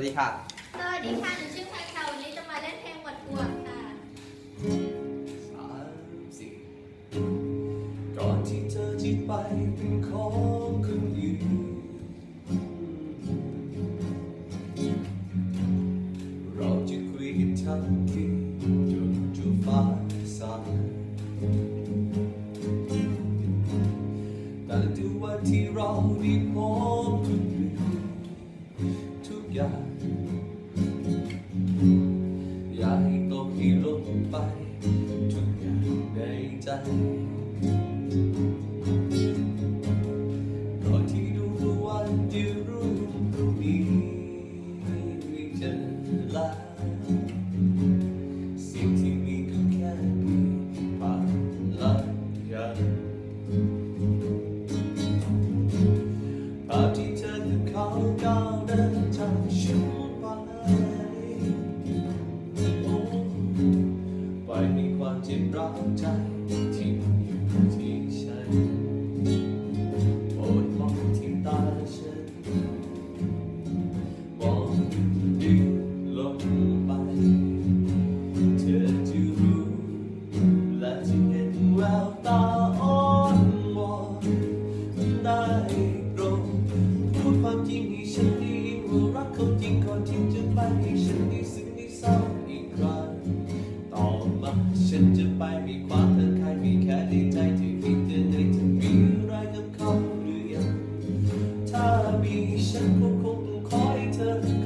วัสดีค่ะ สวัสดีค่ะ หนูชื่อพันค่ะวันนี้จะมาเล่นเพลงหมวดบวกค่ะสามสี่ก่อนที่เธอจะไปเป็นของคนอื่นเราจะคุยกันทั้งคืนจนจนฟ้าสางแต่ดูวันที่เราได้พบ ใจก่อนที่ดูวันที่รู้ตรงนี้ไม่เจอแล้วสิ่งที่มีก็แค่มีผ่านลักยังภาพที่ ให้ความเจ็บร้าวใจทิ้งอยู่ที่ฉันโปรดมองที่ตาฉันมองดูลงไป เธอจะรู้และจะเห็นแววตาอ่อนวอนได้โปรดพูดความจริงให้ฉันได้ยินว่ารักเขาจริงก่อนที่จะไปให้ฉันได้ ฉันจะไปมีความเธอใครมีแค่ในใจที่คิดเธอในจะมีอะไรกับเขาหรือยังถ้ามีฉันคงคงต้องขอให้เธอ